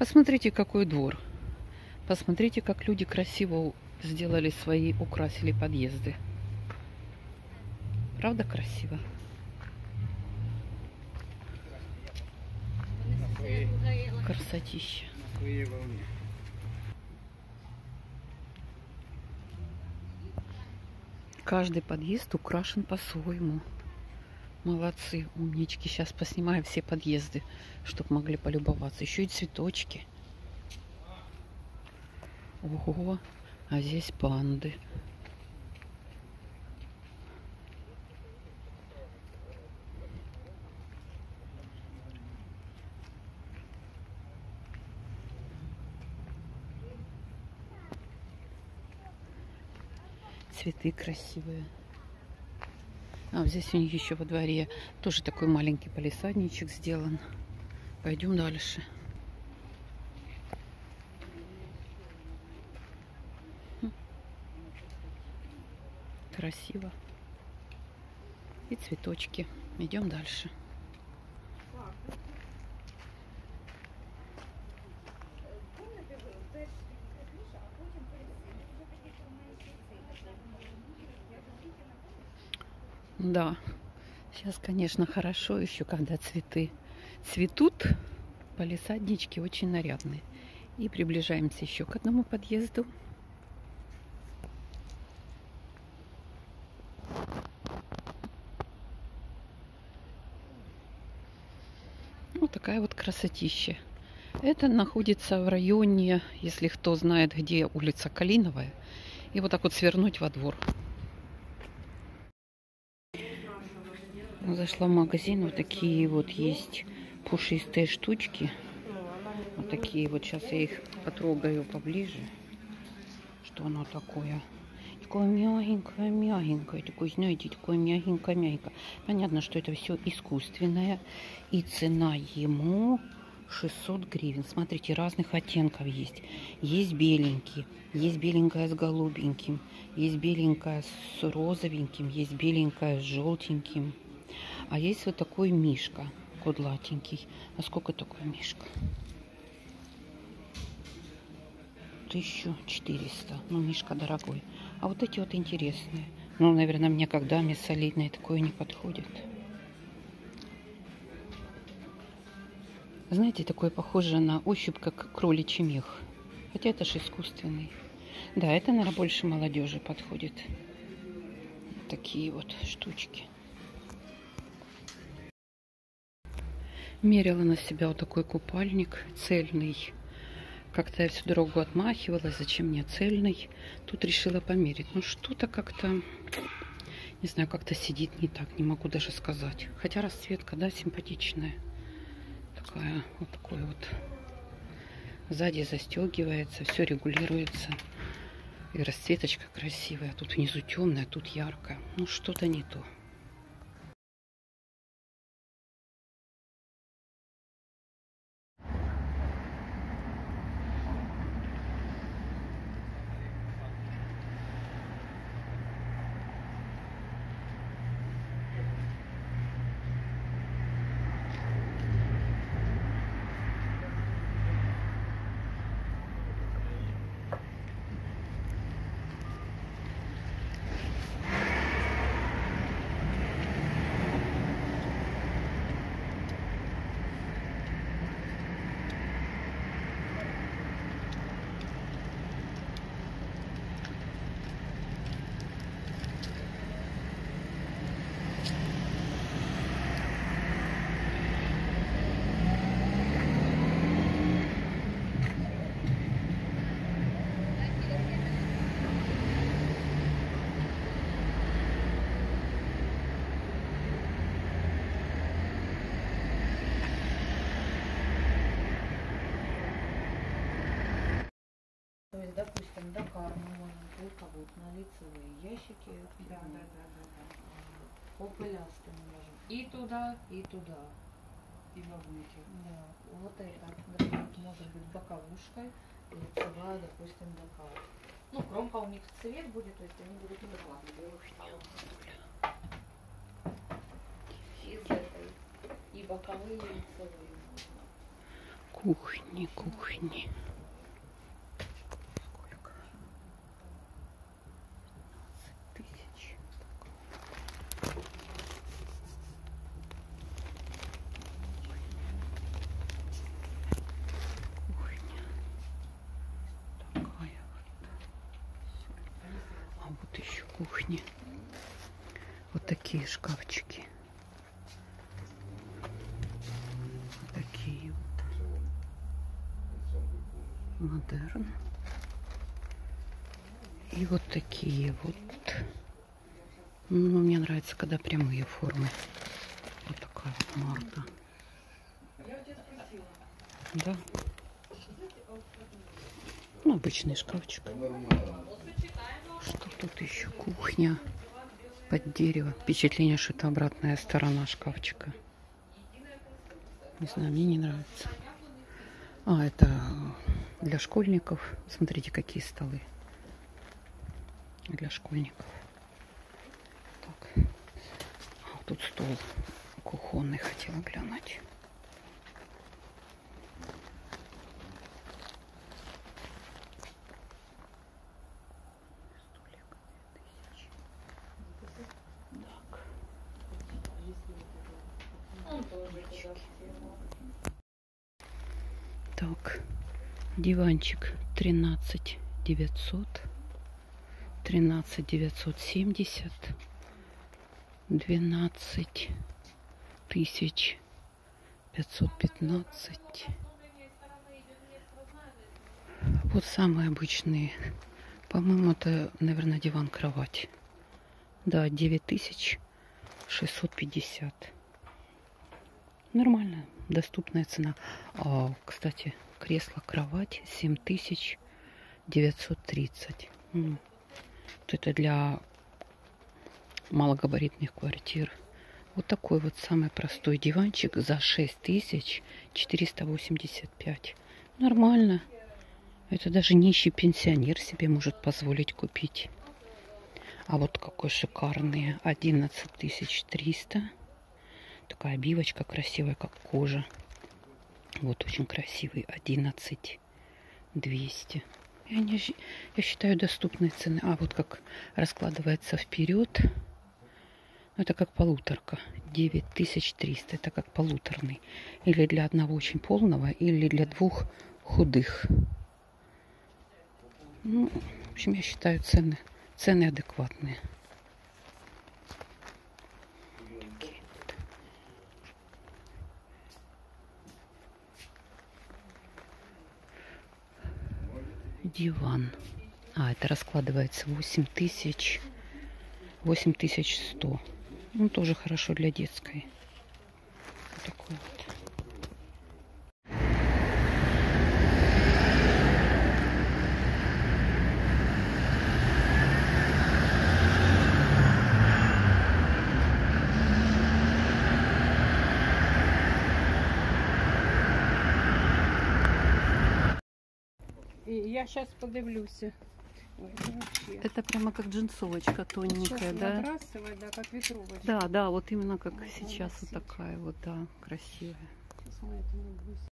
Посмотрите, какой двор. Посмотрите, как люди красиво сделали свои, украсили подъезды. Правда красиво? Красотища. Каждый подъезд украшен по-своему. Молодцы, умнички. Сейчас поснимаем все подъезды, чтобы могли полюбоваться. Еще и цветочки. Ого, а здесь панды. Цветы красивые. А здесь у них еще во дворе тоже такой маленький полисадничек сделан. Пойдем дальше. Красиво. И цветочки. Идем дальше. Да, сейчас, конечно, хорошо еще, когда цветы цветут. Полисаднички очень нарядные. И приближаемся еще к одному подъезду. Вот такая вот красотища. Это находится в районе, если кто знает, где улица Калиновая. И вот так вот свернуть во двор. Зашла в магазин, вот такие вот есть пушистые штучки. Вот такие вот, сейчас я их потрогаю поближе. Что оно такое? Такое мягенькое, мягенькое, такое, знаете, такое мягенькое, мягенькое. Понятно, что это все искусственное. И цена ему 600 гривен. Смотрите, разных оттенков есть. Есть беленький, есть беленькая с голубеньким, есть беленькая с розовеньким, есть беленькая с желтеньким. А есть вот такой мишка, кудлатенький. А сколько такой мишка? 1400. Ну, мишка дорогой. А вот эти вот интересные. Ну, наверное, мне даме солидное такое не подходит. Знаете, такое похоже на ощупь, как кроличий мех. Хотя это же искусственный. Да, это, наверное, больше молодежи подходит. Такие вот штучки. Мерила на себя вот такой купальник цельный. Как-то я всю дорогу отмахивалась, зачем мне цельный. Тут решила померить. Ну что-то как-то, не знаю, как-то сидит не так, не могу даже сказать. Хотя расцветка, да, симпатичная. Такая, вот такой вот. Сзади застегивается, все регулируется. И расцветочка красивая. Тут внизу темная, тут яркая. Ну что-то не то. есть, допустим, Дакар мы только вот на лицевые ящики да, да, да, да, да. по пылястым можем и туда, и туда. И вовнутрь. Да. Вот это, например, может быть боковушкой, лицевая, допустим, Дакар. Ну, кромка у них цвет будет, то есть они будут накладывать. Из этой. И боковые, и лицевые можно. Кухни, кухни. Сколько? 15 тысяч. Кухня. Такая вот. А кухня. Вот такие шкафчики. Такие. Модерн. И вот такие вот. Ну, мне нравится, когда прямые формы. Вот такая вот морда. Да. Ну, обычный шкафчик. Что тут еще? Кухня под дерево. Впечатление, что это обратная сторона шкафчика. Не знаю, мне не нравится. А, это для школьников. Смотрите, какие столы. Для школьников. Так. А, тут стол кухонный хотела глянуть. Так, диванчик 13 900, 13 970, 12 тысяч 515. Вот самые обычные. По-моему, это, наверное, диван-кровать. Да, 9650. Нормально, доступная цена. А, кстати, кресло-кровать 7930. М. Вот это для малогабаритных квартир. Вот такой вот самый простой диванчик за 6485. Нормально. Это даже нищий пенсионер себе может позволить купить. А вот какой шикарный. 11300. Такая обивочка красивая, как кожа. Вот очень красивый. 11200. И они, ж- я считаю, доступные цены. А вот как раскладывается вперед. Ну, это как полуторка. 9300. Это как полуторный. Или для одного очень полного, или для двух худых. Ну, в общем, я считаю цены, цены адекватные. Диван. А, это раскладывается 8 тысяч, 8100. Ну, тоже хорошо для детской. Вот такой вот. Я зараз подивлюся. Ой, вообще. Это прямо как джинсовочка тоненькая, Сейчас да? набрасывать, да, как ветровочка. Да, да, вот именно как Можно сейчас вот носить. такая вот, да, красивая. Сейчас мы это.